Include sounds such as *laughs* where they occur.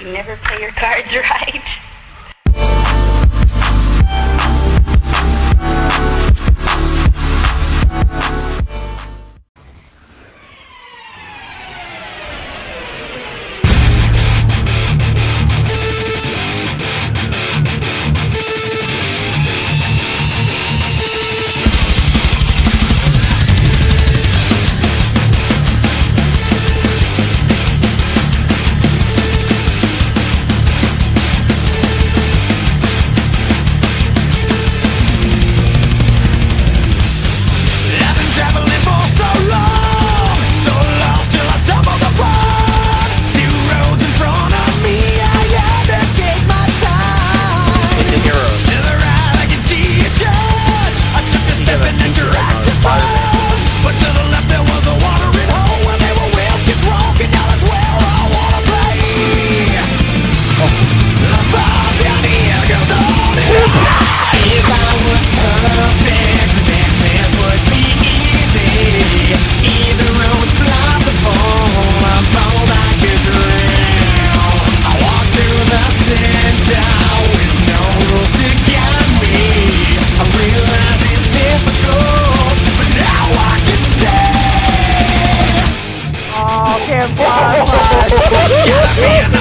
You never play your cards *laughs* right. Yeah, fly.